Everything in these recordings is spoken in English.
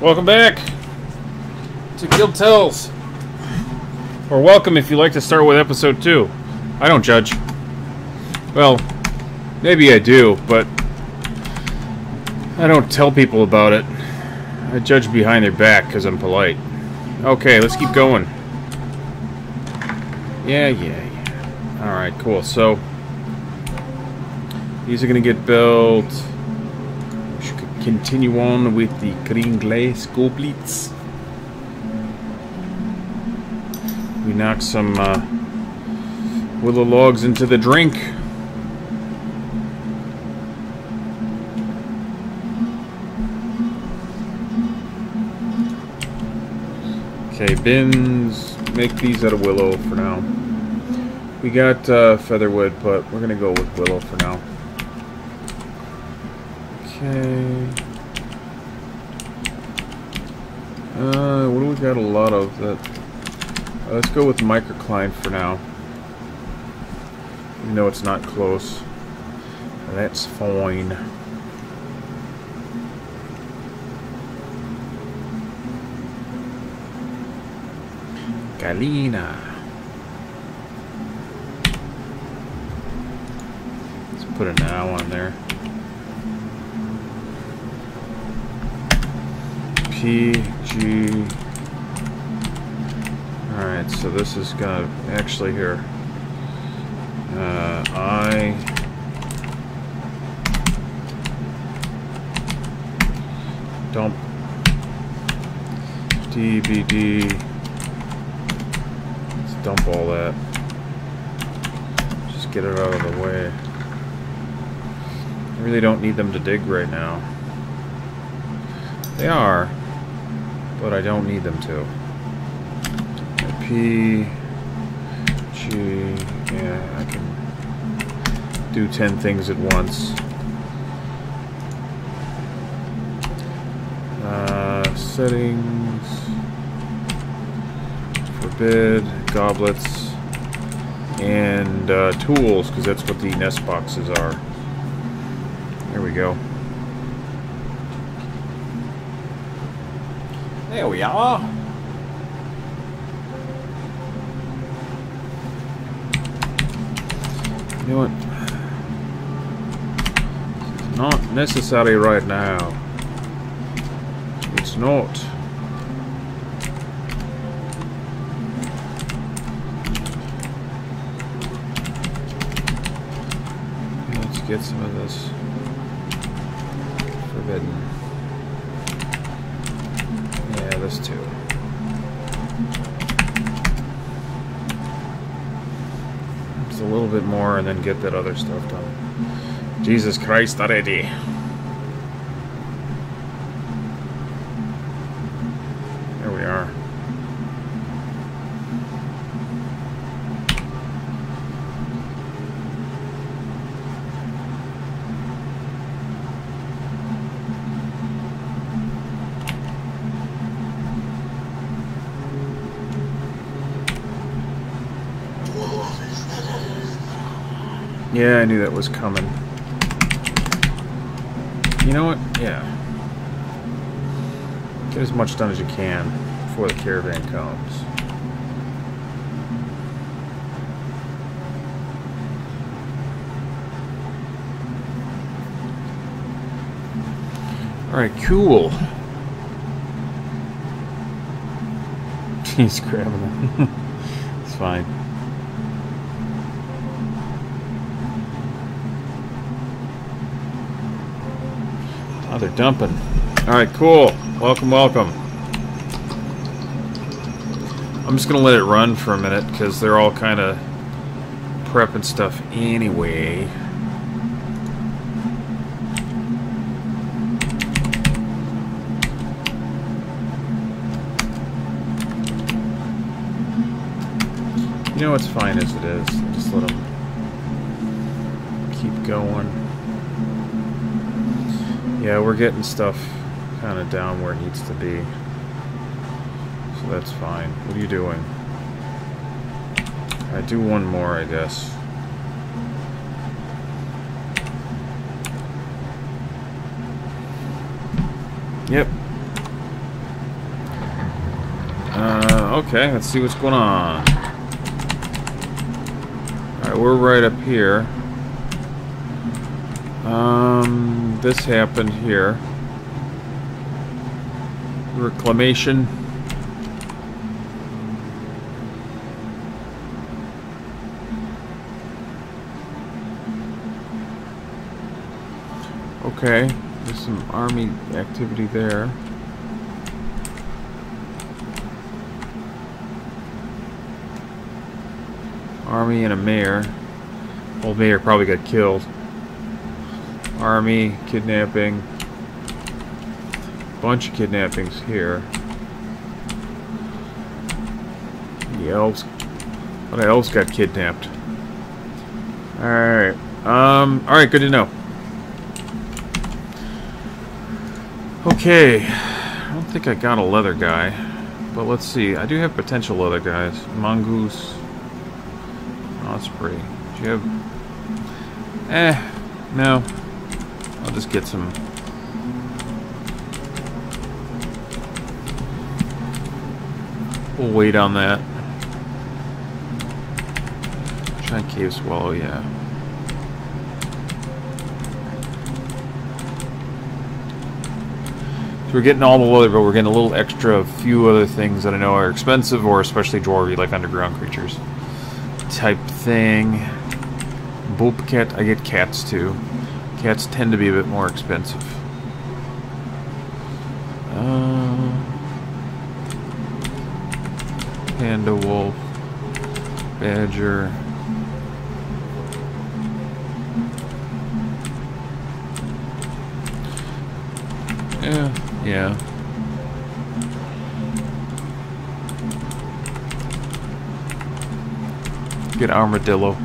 Welcome back to Gildtells. Or welcome if you like to start with episode 2. I don't judge. Well, maybe I do, but I don't tell people about it. I judge behind their back because I'm polite. Okay, let's keep going. Yeah, yeah, yeah. Alright, cool. So, these are going to get built. Continue on with the green glaze goblets. We knock some uh, willow logs into the drink. Okay, bins. Make these out of willow for now. We got uh, featherwood, but we're gonna go with willow for now. Okay. Uh, what do we got a lot of? That. Uh, let's go with microcline for now. Even though it's not close. That's fine. Galena. Let's put a now on there. P G. Alright, so this is gonna actually here. Uh, I. Dump. DVD. Let's dump all that. Just get it out of the way. I really don't need them to dig right now. They are, but I don't need them to. P, G, yeah, I can do 10 things at once. Uh, settings, forbid, goblets, and uh, tools, because that's what the nest boxes are. There we go. There we are. You know what? It's not necessary right now. It's not. Let's get some of this forbidden. Yeah, this too. Just a little bit more and then get that other stuff done. Jesus Christ already. There we are. Yeah, I knew that was coming. You know what? Yeah. Get as much done as you can before the caravan comes. Alright, cool. He's grabbing it. it's fine. Oh, they're dumping. Alright, cool. Welcome, welcome. I'm just going to let it run for a minute because they're all kind of prepping stuff anyway. You know, it's fine as it is. Just let them keep going. Yeah, we're getting stuff kind of down where it needs to be. So that's fine. What are you doing? I do one more, I guess. Yep. Uh, okay, let's see what's going on. Alright, we're right up here. Um, this happened here. Reclamation. Okay, there's some army activity there. Army and a mayor. Old mayor probably got killed. Army, kidnapping. Bunch of kidnappings here. The elves. What elves got kidnapped? Alright. Um, alright, good to know. Okay. I don't think I got a leather guy. But let's see. I do have potential leather guys. Mongoose. Osprey. Do you have... Eh. No. Just get some... We'll wait on that. Giant cave swallow, yeah. So we're getting all the leather, but we're getting a little extra a few other things that I know are expensive or especially dwarvy, like underground creatures. Type thing. Boop cat, I get cats too. Cats tend to be a bit more expensive. Uh, panda wolf. Badger. Yeah, yeah. Get armadillo.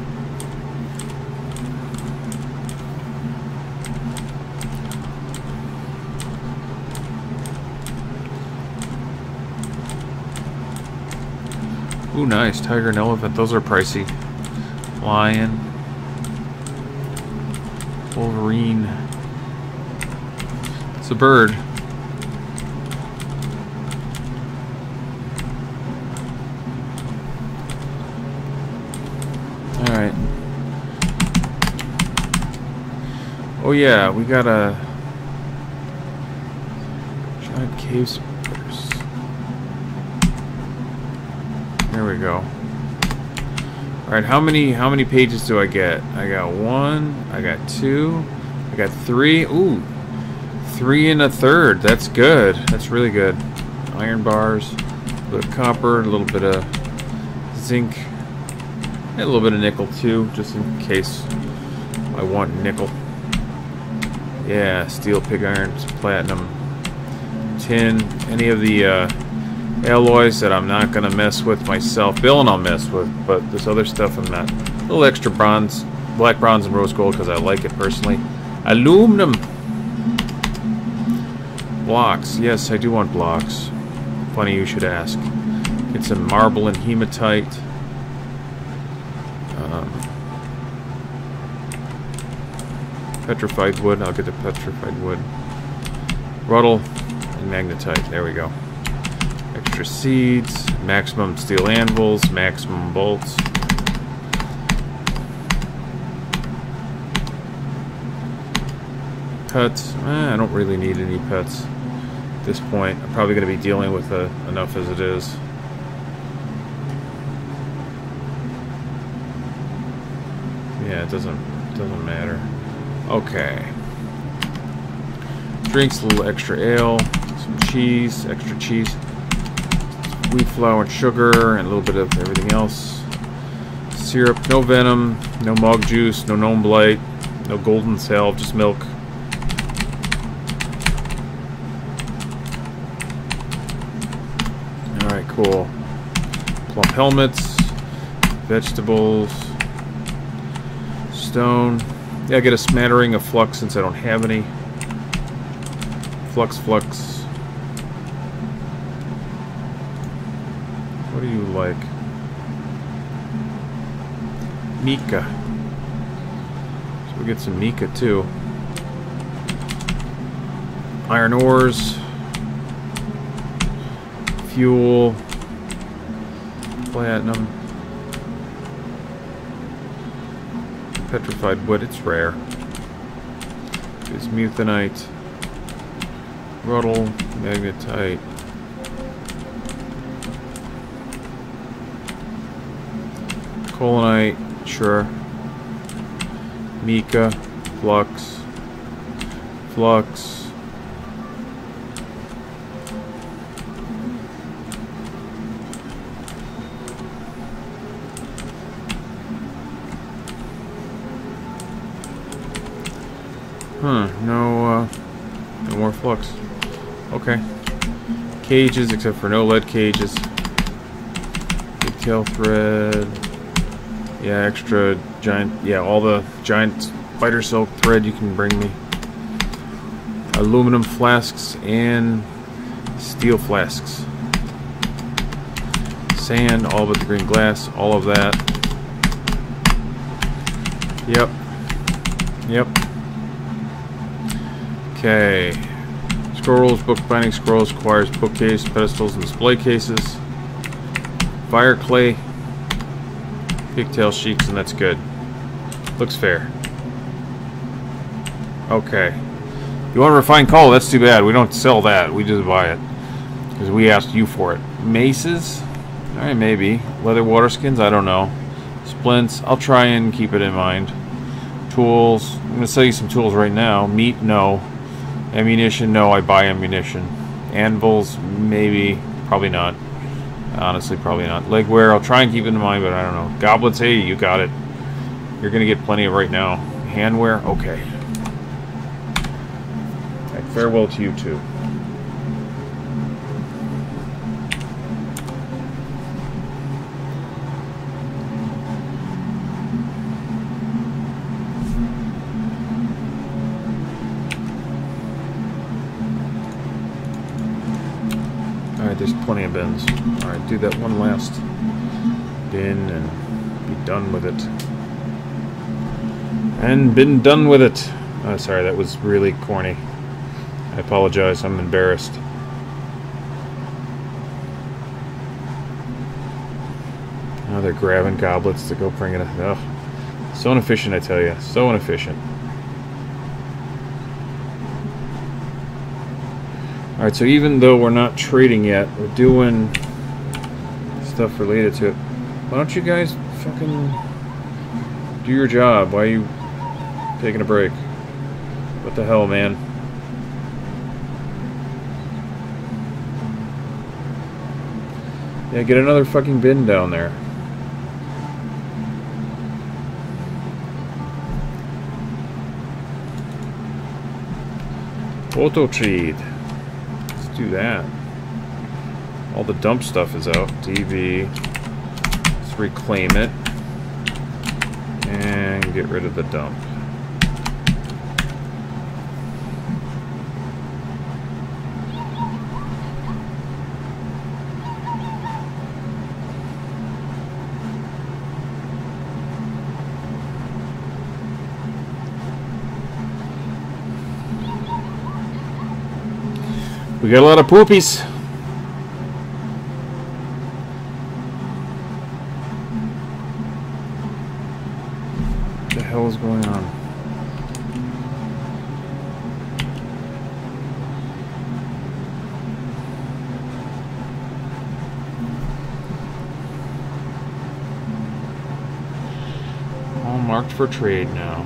Ooh, nice. Tiger and elephant. Those are pricey. Lion. Wolverine. It's a bird. Alright. Oh yeah, we got a giant cave There we go. Alright, how many how many pages do I get? I got one, I got two, I got three. Ooh. Three and a third. That's good. That's really good. Iron bars, a little copper, a little bit of zinc, and a little bit of nickel too, just in case I want nickel. Yeah, steel, pig iron, platinum, tin, any of the uh, alloys that I'm not going to mess with myself. Billon I'll mess with, but this other stuff I'm not. A little extra bronze, black bronze and rose gold because I like it personally. Aluminum. Blocks. Yes, I do want blocks. Funny you should ask. Get some marble and hematite. Um, petrified wood. I'll get the petrified wood. Ruddle and magnetite. There we go. Extra seeds. Maximum steel anvils. Maximum bolts. Pets. Eh, I don't really need any pets at this point. I'm probably going to be dealing with uh, enough as it is. Yeah, it doesn't doesn't matter. Okay. Drinks a little extra ale, some cheese, extra cheese, wheat flour and sugar, and a little bit of everything else. Syrup, no venom, no mog juice, no gnome blight, no golden salve, just milk. Alright, cool. Plump helmets, vegetables, stone. Yeah, I get a smattering of flux since I don't have any. Flux, flux. What do you like? Mica. So we get some mica too. Iron ores. Fuel. Platinum. Petrified wood, it's rare. It's Bismuthinite. Ruddle, magnetite. Kaolinite, sure. Mica, Flux, Flux. Huh, no, uh, no more flux. Okay. Cages, except for no lead cages. Detail thread. Yeah, extra giant, yeah, all the giant spider silk thread you can bring me. Aluminum flasks and steel flasks. Sand, all but the green glass, all of that. Yep. Yep. Okay. Scrolls, bookbinding scrolls requires bookcase, pedestals, and display cases. Fire clay, pigtail sheets, and that's good. Looks fair. Okay. You want refined coal? That's too bad. We don't sell that. We just buy it. Because we asked you for it. Maces? Alright, maybe. Leather water skins? I don't know. Splints? I'll try and keep it in mind. Tools? I'm going to sell you some tools right now. Meat? No. Ammunition? No, I buy ammunition. Anvils? Maybe. Probably not. Honestly, probably not. Legwear? I'll try and keep it in mind, but I don't know. Goblets? Hey, you got it. You're going to get plenty of right now. Handwear? Okay. Right, farewell to you too. Plenty of bins. Alright, do that one last bin and be done with it. And been done with it. Oh, sorry, that was really corny. I apologize, I'm embarrassed. Oh, they're grabbing goblets to go bring it. Ugh. So inefficient, I tell you. So inefficient. Alright, so even though we're not trading yet, we're doing stuff related to it. Why don't you guys fucking do your job? Why are you taking a break? What the hell, man? Yeah, get another fucking bin down there. Auto trade. Do that. All the dump stuff is out. DV. Let's reclaim it. And get rid of the dump. We got a lot of poopies. What the hell is going on? All marked for trade now.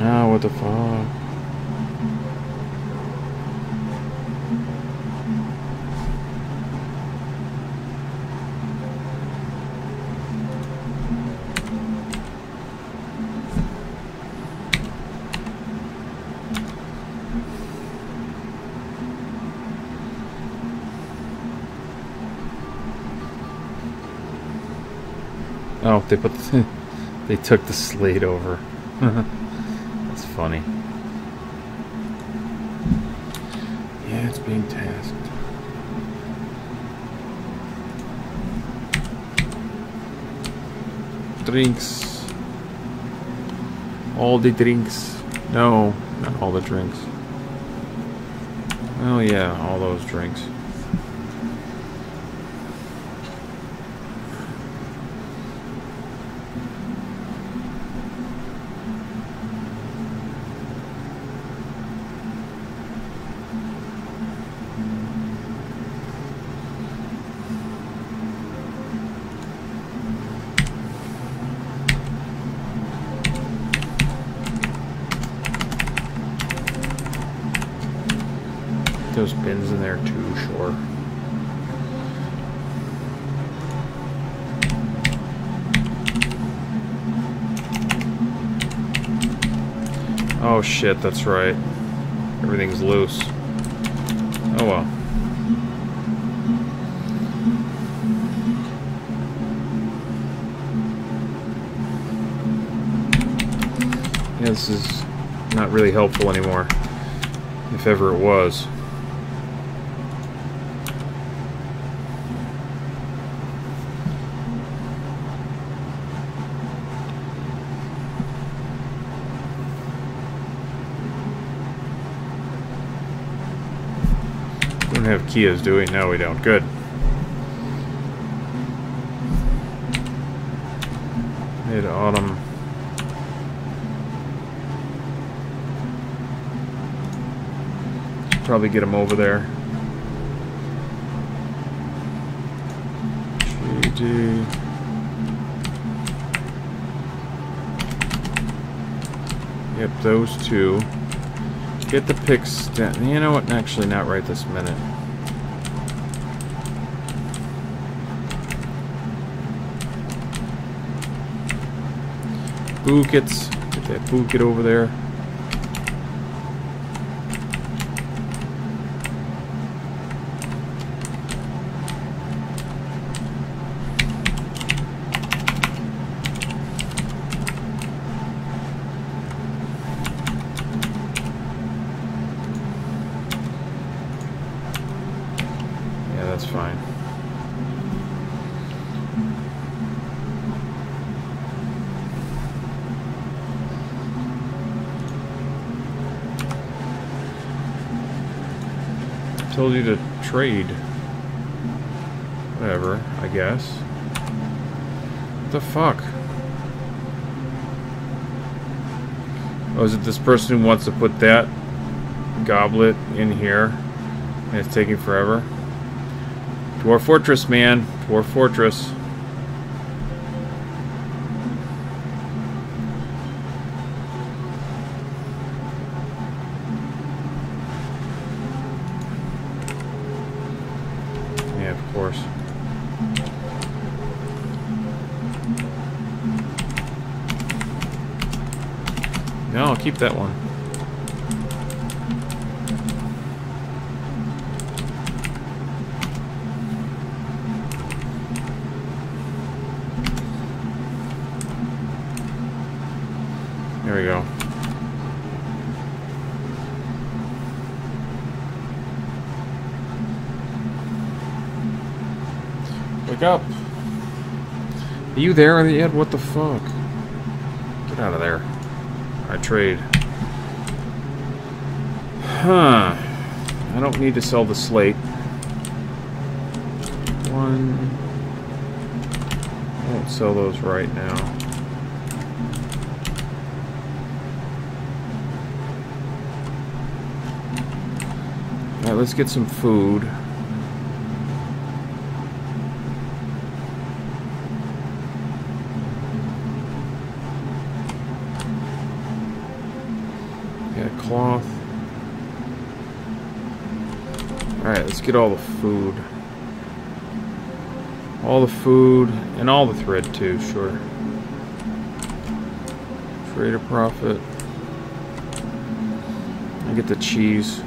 Ah, what the fuck? Oh, they put the, they took the slate over. That's funny. Yeah, it's being tasked. Drinks. All the drinks. No, not all the drinks. Oh yeah, all those drinks. Those bins in there too, sure. Oh shit, that's right. Everything's loose. Oh well. Yeah, this is not really helpful anymore. If ever it was. Kias, do we? No, we don't. Good. Mid autumn. Probably get him over there. GD. Yep, those two. Get the picks down. You know what? Actually, not right this minute. Bookets. Get that booket over there. Yeah, that's fine. Told you to trade. Whatever, I guess. What the fuck? Oh, is it this person who wants to put that goblet in here? And it's taking forever? Dwarf Fortress, man. Dwarf Fortress. Yeah, of course. No, I'll keep that one. There we go. Wake up! Are you there yet? What the fuck? Get out of there. I trade. Huh. I don't need to sell the slate. One. I won't sell those right now. Alright, let's get some food. Got cloth. Alright, let's get all the food. All the food, and all the thread too, sure. Trader profit. I get the cheese.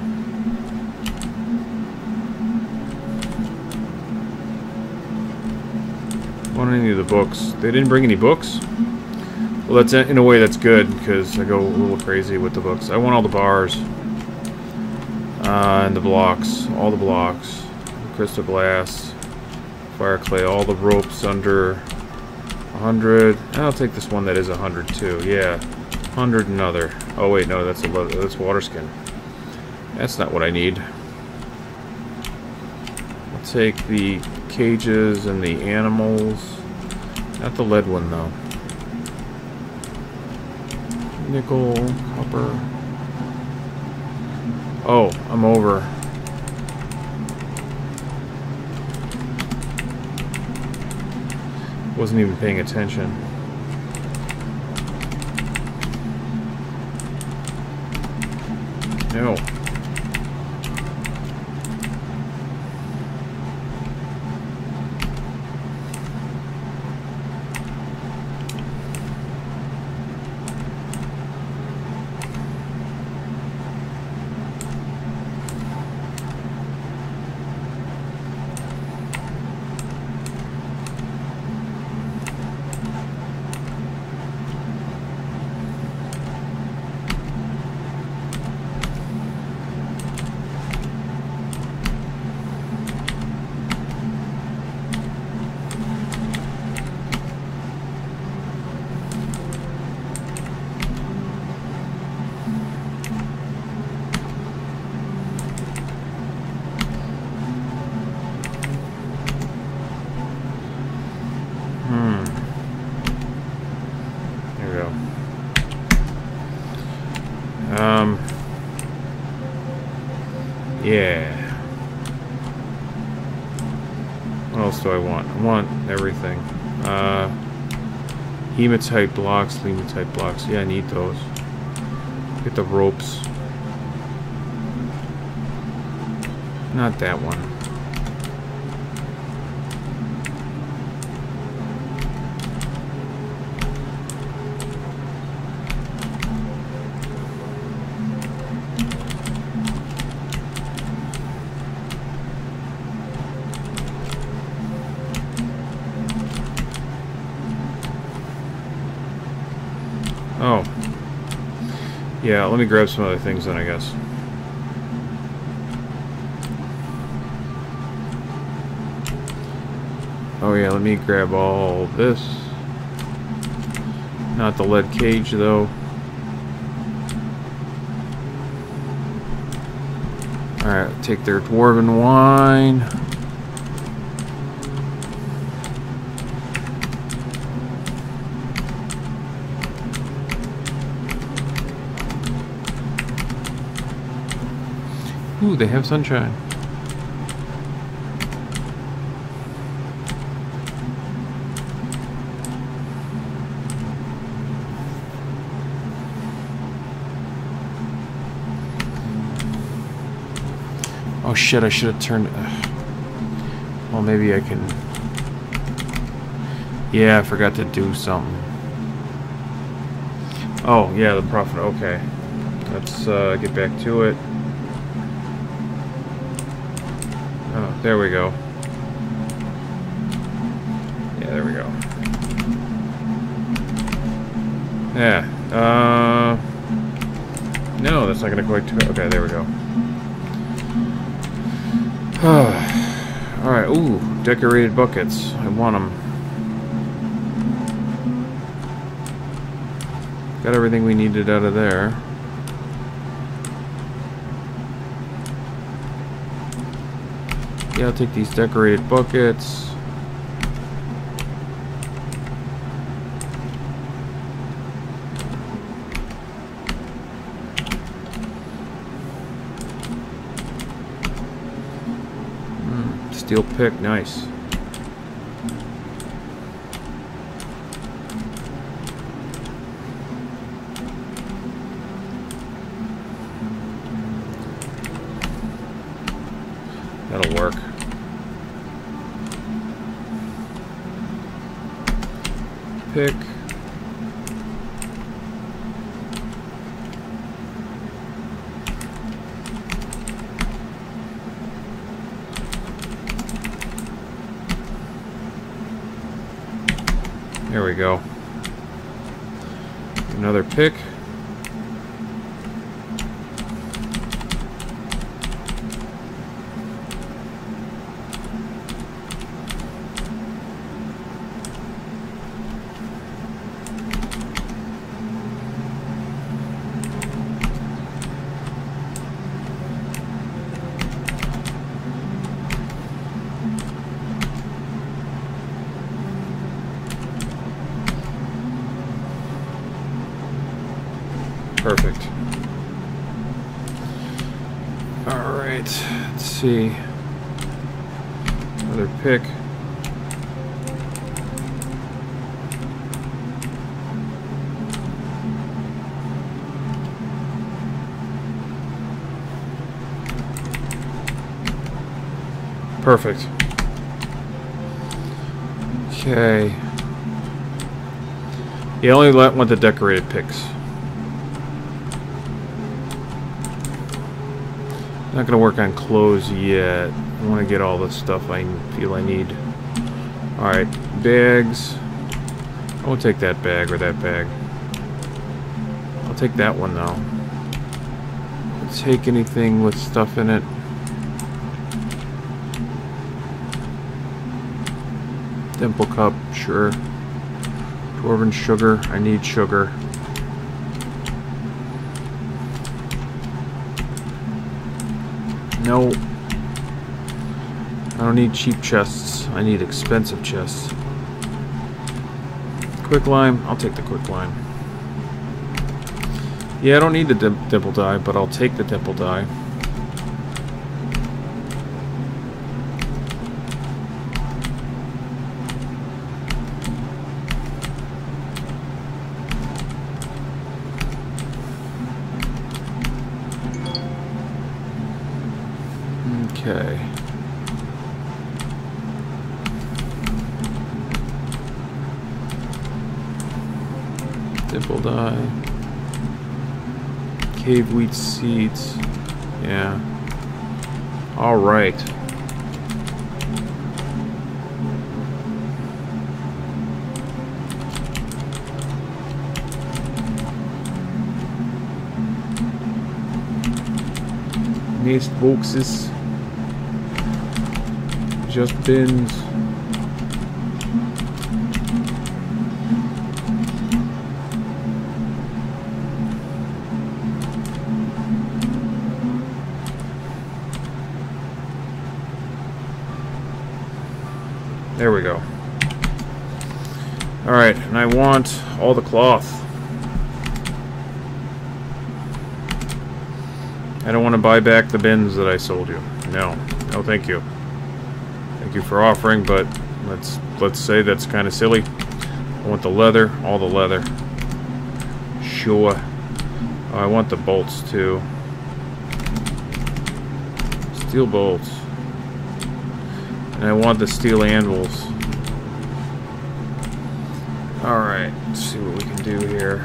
Want any of the books? They didn't bring any books? Well, that's in a way that's good because I go a little crazy with the books. I want all the bars. Uh, and the blocks, all the blocks, crystal glass, fire clay, all the ropes under 100. I'll take this one that is 100 too. Yeah, 100 another. Oh wait, no, that's a that's water skin. That's not what I need. I'll take the cages and the animals. Not the lead one though. Nickel, copper. Oh, I'm over. Wasn't even paying attention. No. Hematite blocks, hematite blocks. Yeah, I need those. Get the ropes. Not that one. Oh. Yeah, let me grab some other things then, I guess. Oh yeah, let me grab all this. Not the lead cage, though. Alright, take their dwarven wine. They have sunshine. Oh shit, I should have turned... Well, maybe I can... Yeah, I forgot to do something. Oh, yeah, the profit. Okay. Let's uh, get back to it. There we go. Yeah, there we go. Yeah. Uh, no, that's not going to quite... Okay, there we go. Alright, ooh, decorated buckets. I want them. Got everything we needed out of there. Yeah, I'll take these decorated buckets. Mm, steel pick, nice. Pick. There we go. Another pick. Perfect. Alright, let's see. Another pick. Perfect. Okay. You want the decorated picks. Not gonna work on clothes yet. I want to get all the stuff I feel I need. Alright, bags. I won't take that bag or that bag. I'll take that one though. I'll take anything with stuff in it. Dimple cup, sure. Dwarven sugar, I need sugar. No. I don't need cheap chests. I need expensive chests. Quick lime. I'll take the quick lime. Yeah, I don't need the dimple dye, but I'll take the dimple dye. Okay. Dimple dye. Cave wheat seeds. Yeah. Alright. Next boxes just bins. All the cloth. I don't want to buy back the bins that I sold you. No. No, thank you. Thank you for offering, but let's let's say that's kind of silly. I want the leather, all the leather. Sure. Oh, I want the bolts too. Steel bolts. And I want the steel anvils. Alright, let's see what we can do here.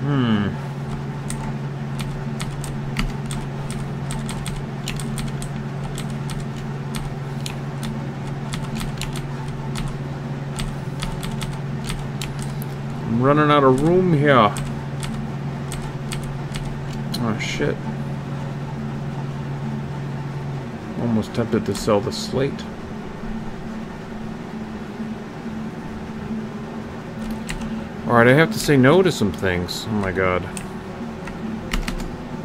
Hmm. I'm running out of room here. Shit. Almost tempted to sell the slate. Alright, I have to say no to some things. Oh my god.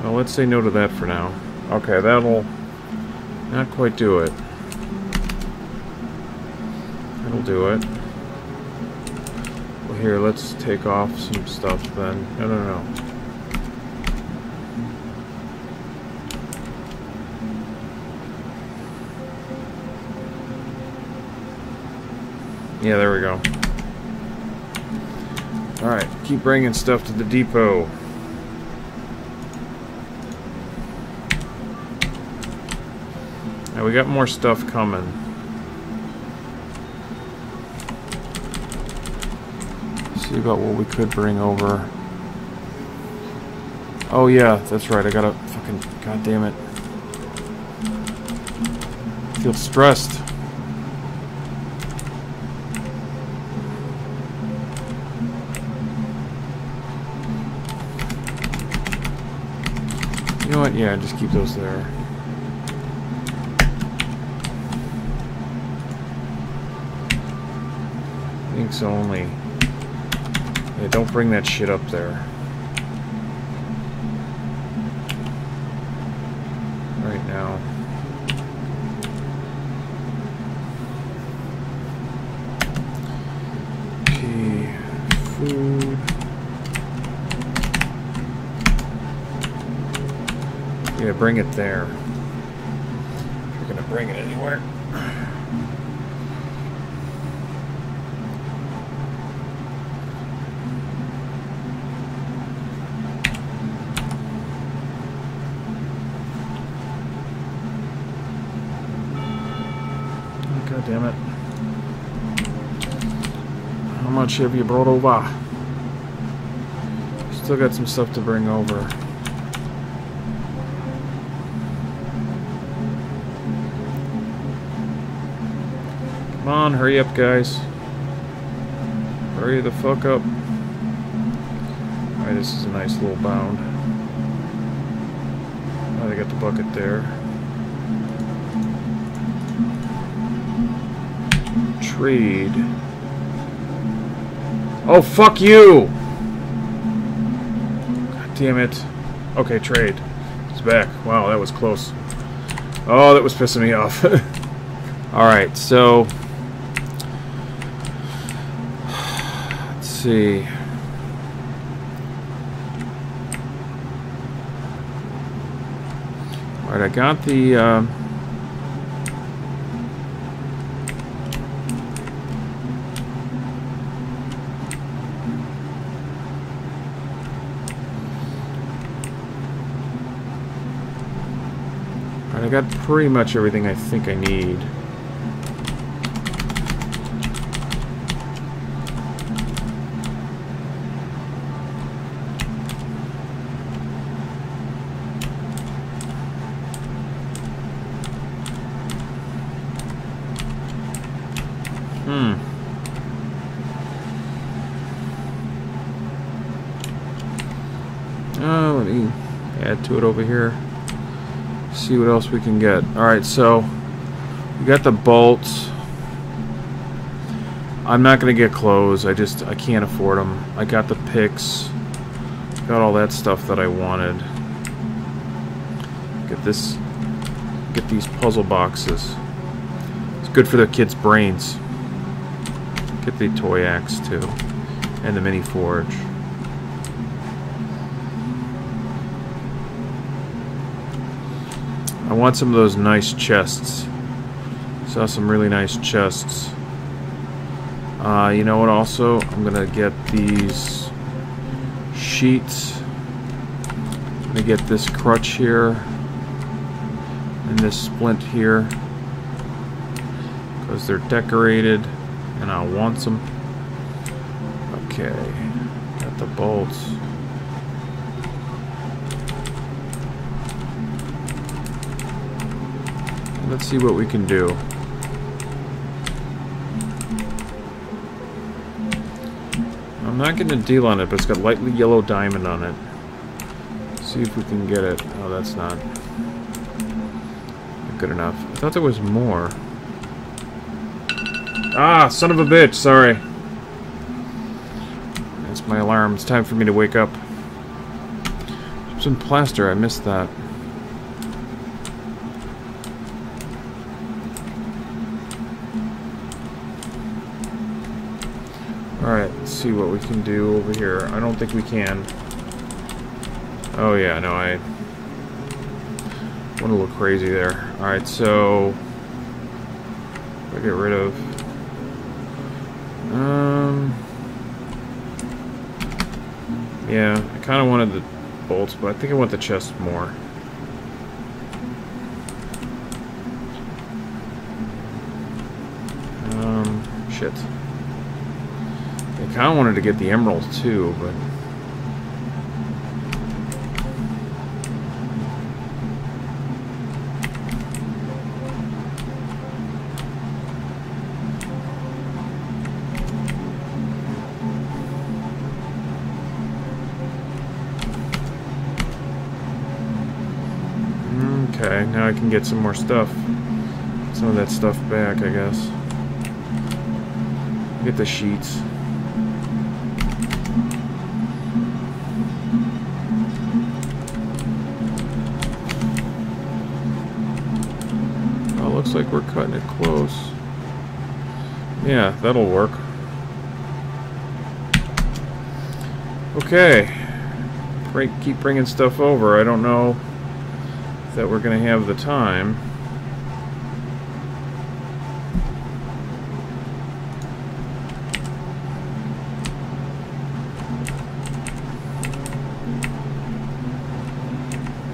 Well, let's say no to that for now. Okay, that'll not quite do it. That'll do it. Well, here, let's take off some stuff then. No, no, no. Yeah, there we go. Alright, keep bringing stuff to the depot. Now we got more stuff coming. see about what we could bring over. Oh yeah, that's right, I gotta fucking... God damn it. I feel stressed. Know what? Yeah, just keep those there. Inks only. Yeah, don't bring that shit up there. Right now. Bring it there. If you're gonna bring it anywhere. God damn it. How much have you brought over? Still got some stuff to bring over. Come on, hurry up, guys. Hurry the fuck up. Alright, this is a nice little bound. Oh, they got the bucket there. Trade. Oh, fuck you! God damn it. Okay, trade. It's back. Wow, that was close. Oh, that was pissing me off. Alright, so... See. Alright, I got the... Uh, I got pretty much everything I think I need. Hmm. Oh, let me add to it over here. See what else we can get. Alright, so we got the bolts. I'm not going to get clothes. I just, I can't afford them. I got the picks. Got all that stuff that I wanted. Get this, get these puzzle boxes. It's good for the kids' brains. Get the toy axe too. And the mini forge. I want some of those nice chests. Saw some really nice chests. Uh, you know what also? I'm gonna get these sheets. I'm gonna get this crutch here. And this splint here. Because they're decorated. And I want them. Okay. Got the bolts. Let's see what we can do. I'm not getting a deal on it, but it's got lightly yellow diamond on it. Let's see if we can get it. Oh, that's not good enough. I thought there was more. Ah, son of a bitch, sorry. That's my alarm. It's time for me to wake up. Some plaster, I missed that. Alright, let's see what we can do over here. I don't think we can. Oh yeah, no, I want a little crazy there. Alright, so... I get rid of... Um... Yeah, I kind of wanted the bolts, but I think I want the chest more. Um, shit. I kind of wanted to get the emeralds too, but... Okay, now I can get some more stuff. Some of that stuff back, I guess. Get the sheets. Like we're cutting it close. Yeah, that'll work. Okay. Keep bringing stuff over. I don't know that we're going to have the time.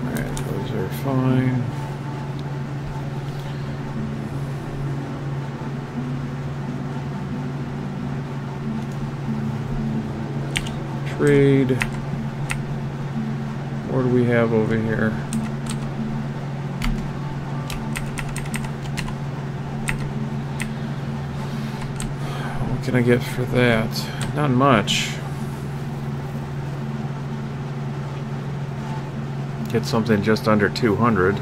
Alright, those are fine. Trade. What do we have over here? What can I get for that? Not much. Get something just under 200.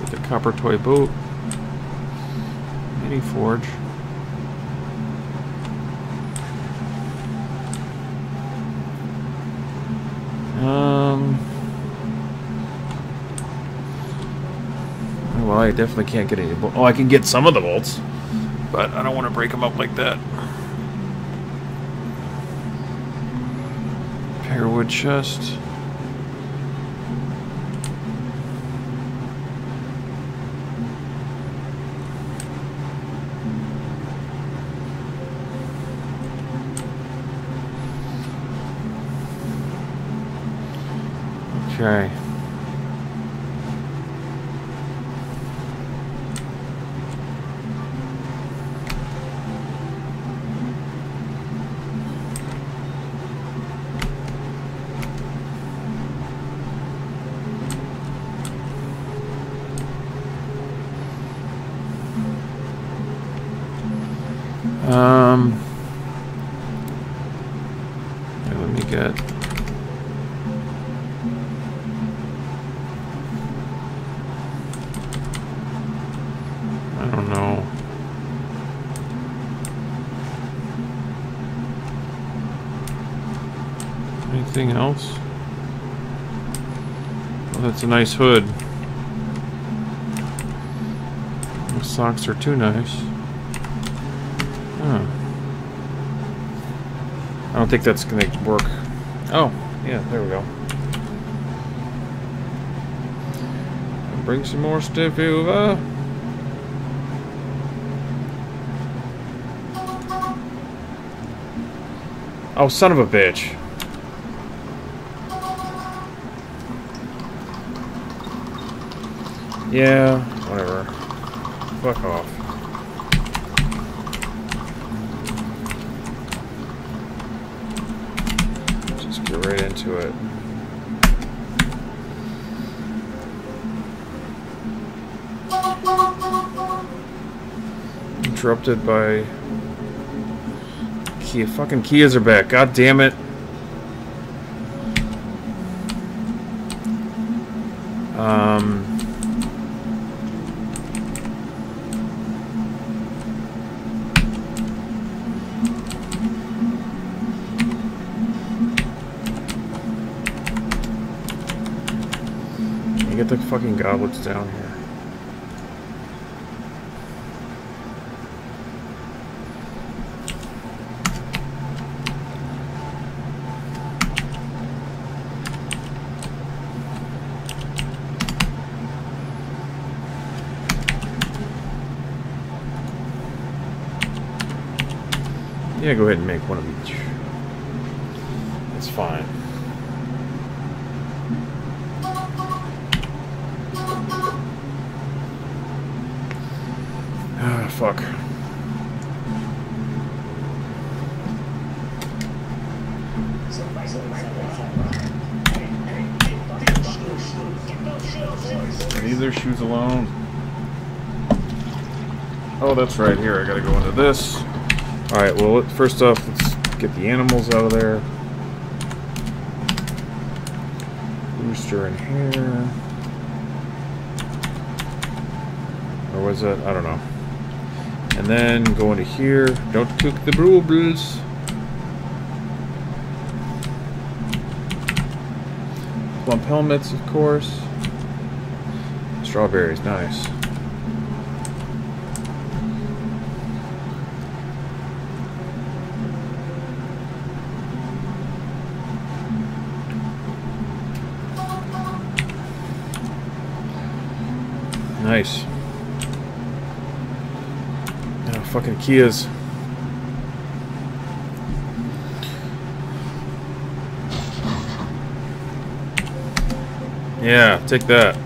Get the copper toy boat. Forge. Um. Well, I definitely can't get any. Oh, I can get some of the bolts, but I don't want to break them up like that. Pearwood chest. Okay. Um, here, let me get. I don't know. Anything else? Oh, that's a nice hood. Those socks are too nice. Huh. I don't think that's gonna work. Oh, yeah, there we go. Bring some more stuff over. Oh, son of a bitch. Yeah, whatever. Fuck off. Just get right into it. Interrupted by Kea. Fucking Keas are back. God damn it. Fucking goblets down here? Yeah, go ahead and make one of each. That's fine. Ah, fuck. Leave their shoes alone. Oh, that's right here. I gotta go into this. Alright, well, first off, let's get the animals out of there. Rooster in here. Or was it? I don't know then go into here. Don't cook the rubles. Plump helmets, of course. Strawberries, nice. Nice. Fucking Keas. Yeah, take that.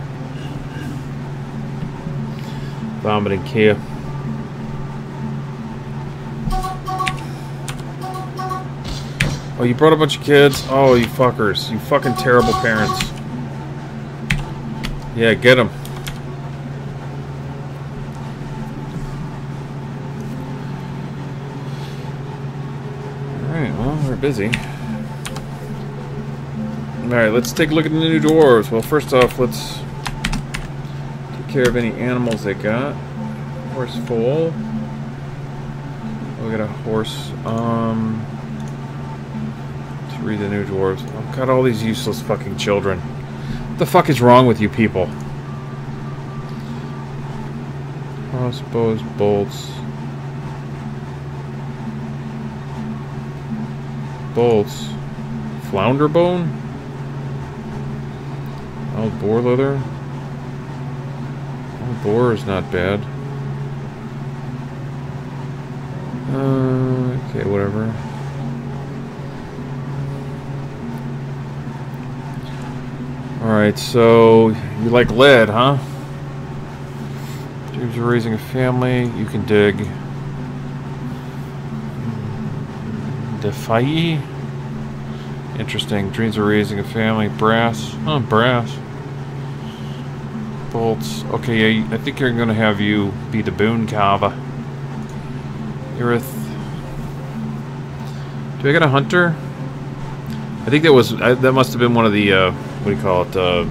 Vomiting Kea. Oh, you brought a bunch of kids? Oh, you fuckers. You fucking terrible parents. Yeah, get them. Alright, well, we're busy. Alright, let's take a look at the new dwarves. Well, first off, let's take care of any animals they got. Horse full. We got a horse. Um, let's read the new dwarves. I've got all these useless fucking children. What the fuck is wrong with you people? Crossbows, bolts. Bolts. Flounder bone? Old boar leather? Old boar is not bad. Uh, okay, whatever. Alright, so you like lead, huh? Of raising a family, you can dig. Defy? Interesting. Dreams of raising a family. Brass. Oh, brass. Bolts. Okay, I, I think you're going to have you be the boon kava. Irith. Do I get a hunter? I think that was I, that must have been one of the uh, what do you call it? Uh,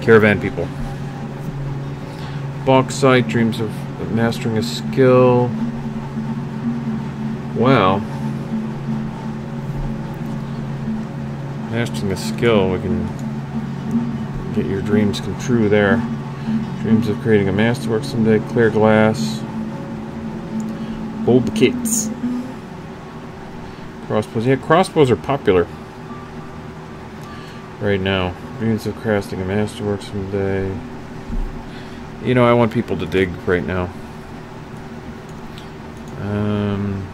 caravan people. Bauxite dreams of mastering a skill. Wow. Mastering a skill, we can get your dreams come true there. Dreams of creating a masterwork someday. Clear glass. Gold kits. Crossbows. Yeah, crossbows are popular right now. Dreams of crafting a masterwork someday. You know, I want people to dig right now. Um,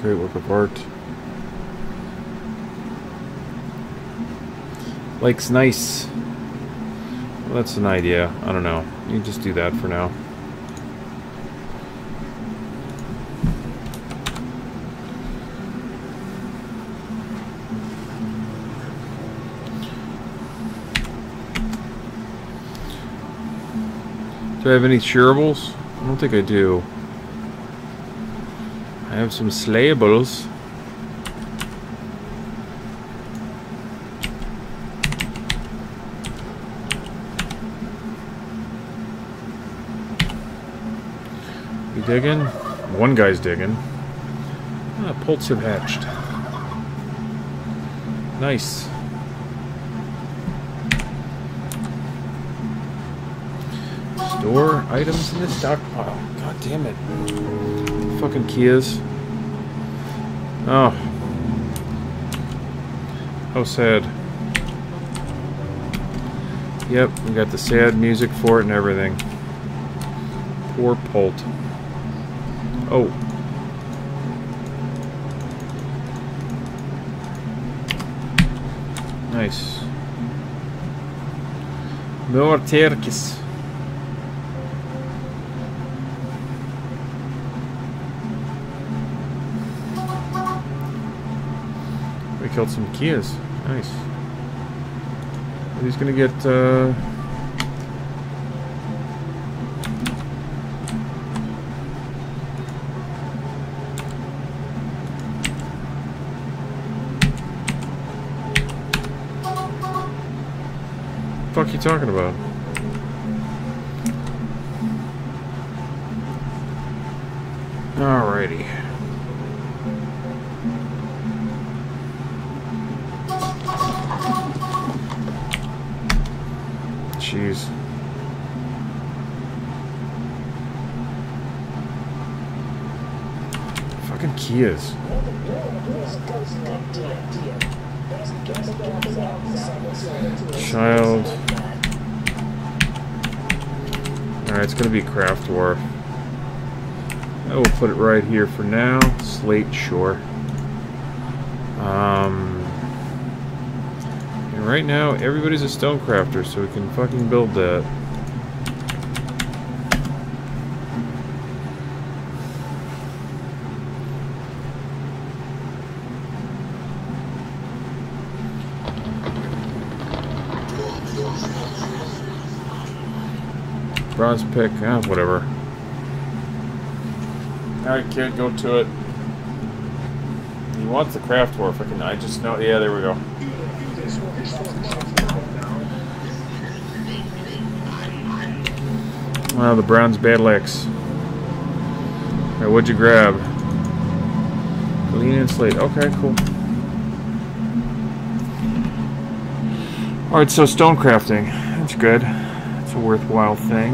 great work of art. Lake's nice. Well, that's an idea. I don't know. You just do that for now. Do I have any shareables? I don't think I do. I have some slayables. Digging? One guy's digging. Ah, poults have hatched. Nice. Store items in the stockpile. God damn it. Fucking Keas. Oh. How sad. Yep, we got the sad music for it and everything. Poor Poult. Oh. Nice. More turkeys. We killed some Keas. Nice. He's gonna get, uh... you talking about? Alrighty. Jeez. Fucking Keas. Child. Alright, it's going to be craft dwarf. I will put it right here for now. Slate, Shore. Um, and right now, everybody's a stone crafter, so we can fucking build that. Bronze pick, ah, whatever. Alright, kid, go to it. He wants the craft dwarf. I can. I just know. Yeah, there we go. Wow, the Browns battle axe. Alright, what'd you grab? Lean and slate. Okay, cool. Alright, so stone crafting. That's good. A worthwhile thing.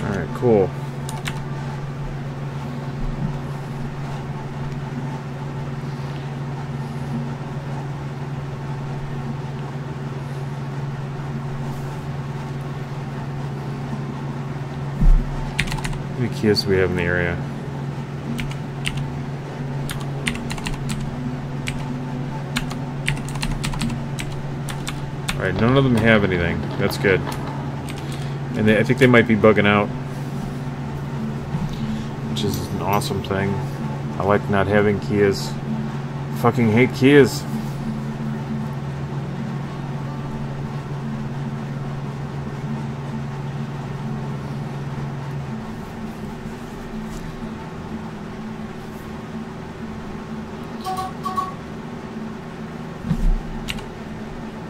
Alright, cool. Do we have in the area? Alright, none of them have anything. That's good. And they, I think they might be bugging out which is an awesome thing. I like not having Keas. Fucking hate Keas.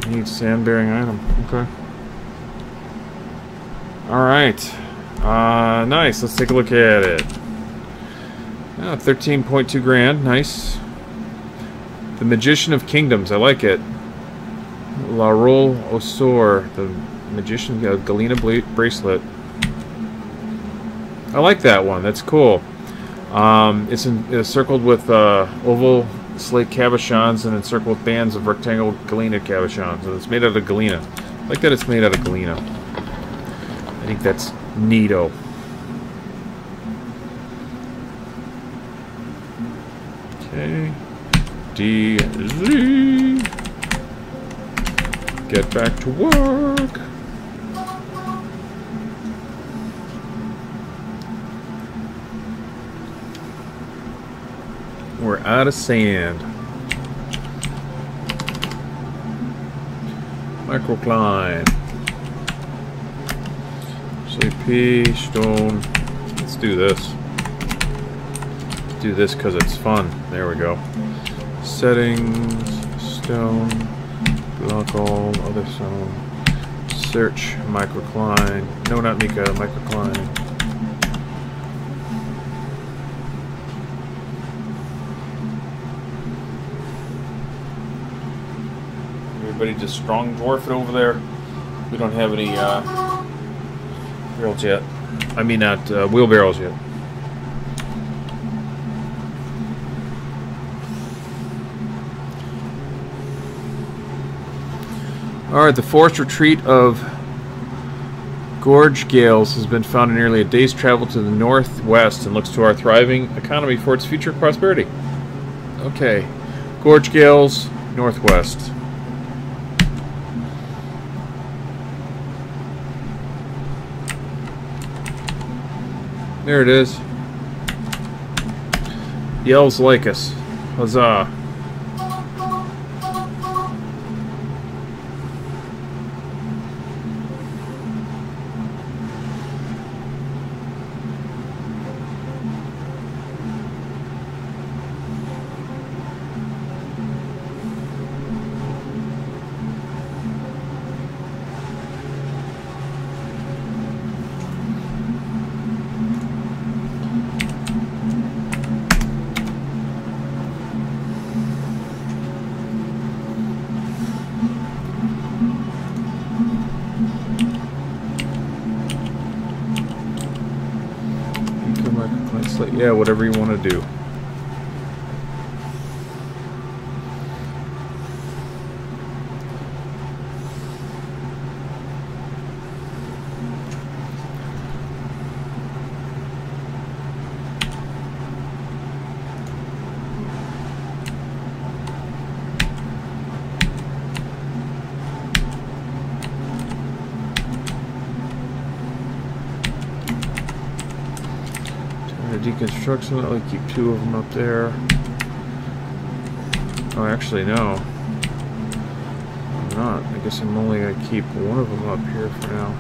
Need sand bearing item. Okay. Alright. Uh, nice. Let's take a look at it. 13.2 grand. Nice. The Magician of Kingdoms. I like it. La Rolle Osor. The Magician uh, Galena bracelet. I like that one. That's cool. Um, it's, in, it's, circled with uh, oval slate cabochons and encircled with bands of rectangle galena cabochons. And it's made out of galena. I like that it's made out of galena. I think that's neato. Okay. DZ. Get back to work. Out of sand. Microcline. CP, stone. Let's do this do this because it's fun. There we go. Settings, stone, block all, other stone, search, microcline. No, not Mica, microcline. Everybody just strong dwarf it over there. We don't have any uh, barrels yet. I mean, not uh, wheelbarrows yet. Alright, the forest retreat of Gorge Gales has been found in nearly a day's travel to the northwest and looks to our thriving economy for its future prosperity. Okay, Gorge Gales, northwest. There it is. Yells like us. Huzzah. Yeah, whatever you want to do. Deconstruction. I'll keep two of them up there. Oh, actually, no. I'm not. I guess I'm only going to keep one of them up here for now.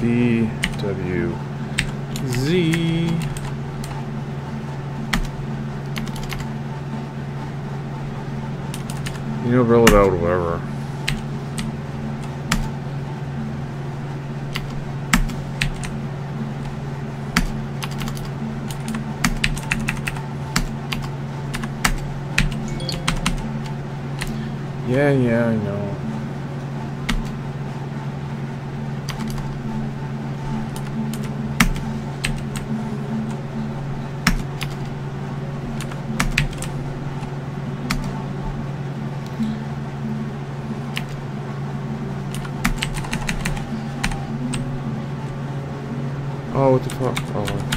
B, W, Z. You know, roll it out, whatever. Yeah, yeah, I know. Oh, what the fuck? Oh.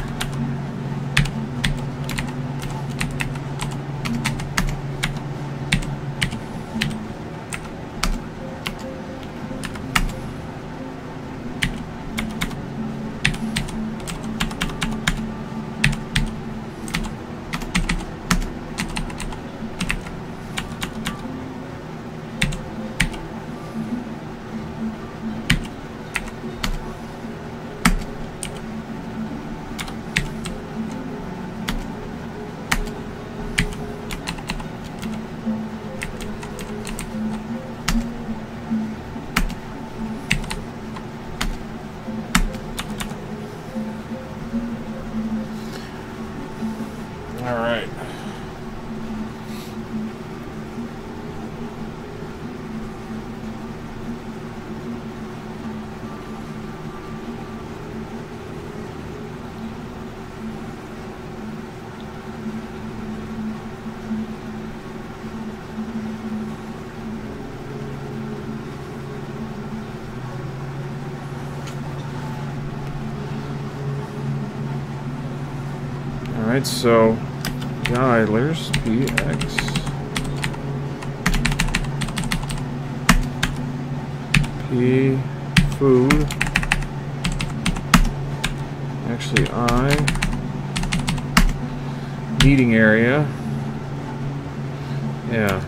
Alright, so Idlers, PX. P food. Actually I meeting area. Yeah.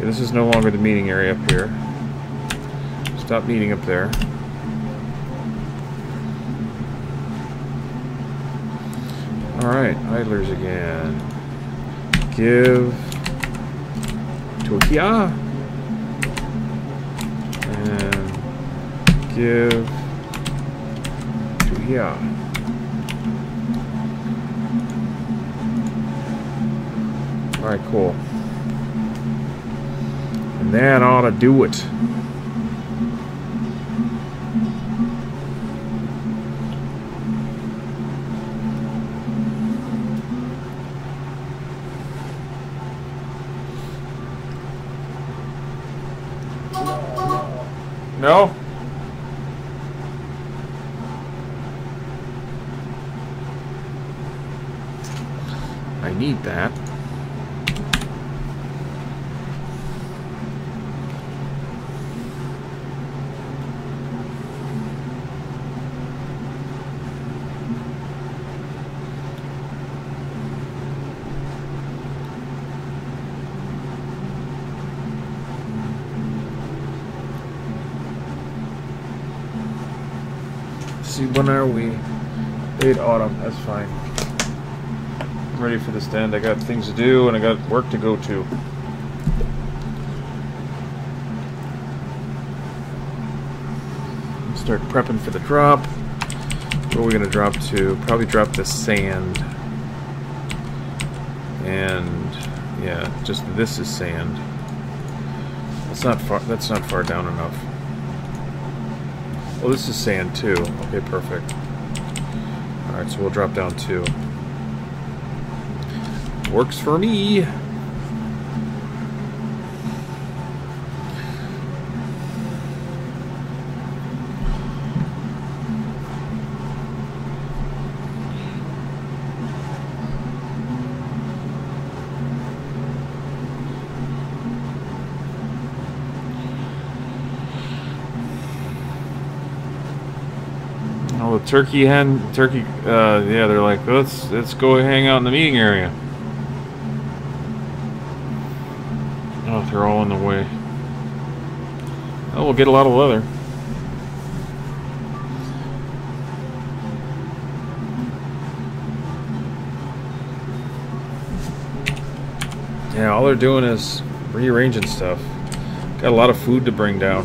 yeah. This is no longer the meeting area up here. Stop meeting up there. Alright, idlers again. Give to Kia. And give to here. Alright, cool. And that ought to do it. No? I need that. see, when are we? Late autumn, that's fine. I'm ready for the stand. I got things to do and I got work to go to. Start prepping for the drop. Where are we gonna drop to? Probably drop the sand. And yeah, just this is sand. That's not far that's not far down enough. Oh, this is sand too. Okay, perfect. Alright, so we'll drop down two. Works for me. Turkey hen, turkey, uh, yeah, they're like, let's, let's go hang out in the meeting area. Oh, they're all in the way. Oh, we'll get a lot of leather. Yeah, all they're doing is rearranging stuff. Got a lot of food to bring down.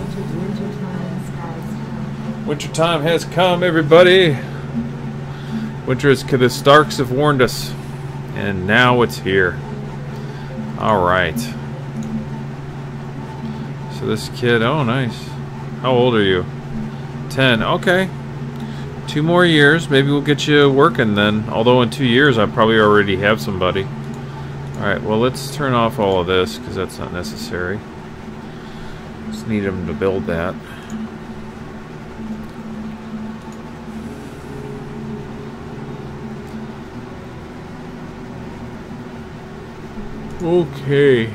Winter time has come, everybody. Winter is the Starks have warned us, and now it's here. All right. This kid, oh nice. How old are you? Ten. Okay. Two more years, maybe we'll get you working then. Although in two years, I probably already have somebody. Alright, well let's turn off all of this, because that's not necessary. Just need them to build that. Okay.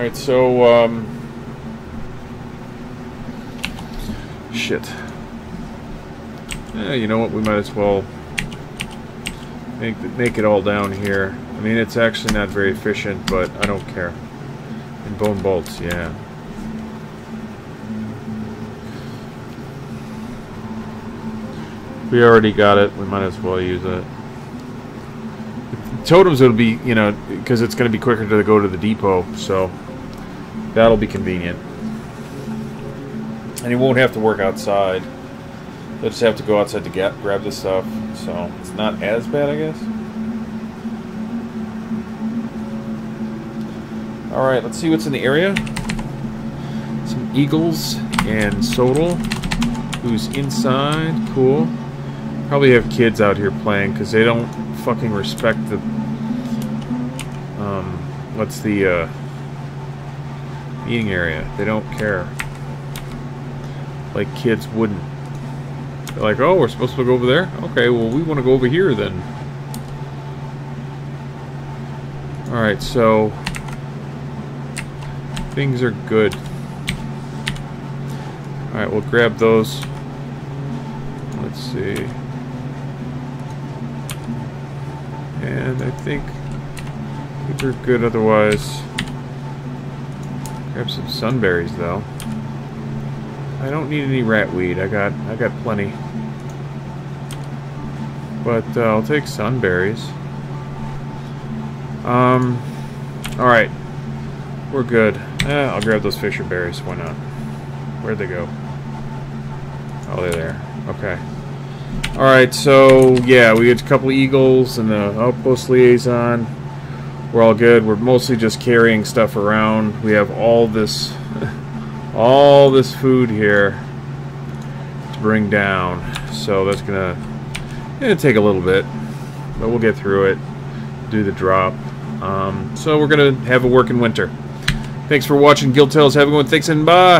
Alright, so, um... Shit. Yeah, you know what? We might as well make make it all down here. I mean, it's actually not very efficient, but I don't care. And bone bolts, yeah. We already got it. We might as well use it. Totems will be, you know, because it's going to be quicker to go to the depot, so that'll be convenient. And he won't have to work outside. They'll just have to go outside to get, grab the stuff, so it's not as bad, I guess. Alright, let's see what's in the area. Some eagles and Sodal, who's inside. Cool. Probably have kids out here playing because they don't fucking respect the. Um, what's the uh, eating area? They don't care. Like kids wouldn't. They're like, oh, we're supposed to go over there? Okay, well, we want to go over here then. Alright, so. Things are good. Alright, we'll grab those. Let's see. And I think things are good otherwise. Grab some sunberries though. I don't need any ratweed. I got I got plenty. But uh, I'll take sunberries. Um. All right. We're good. Eh, I'll grab those fisher berries. Why not? Where'd they go? Oh, they're there. Okay. Alright, so, yeah, we get a couple eagles and the outpost liaison. We're all good. We're mostly just carrying stuff around. We have all this, all this food here to bring down. So that's gonna, gonna take a little bit, but we'll get through it. Do the drop. Um, so we're gonna have a working winter. Thanks for watching Gildtells. Have a good one. Thanks and bye.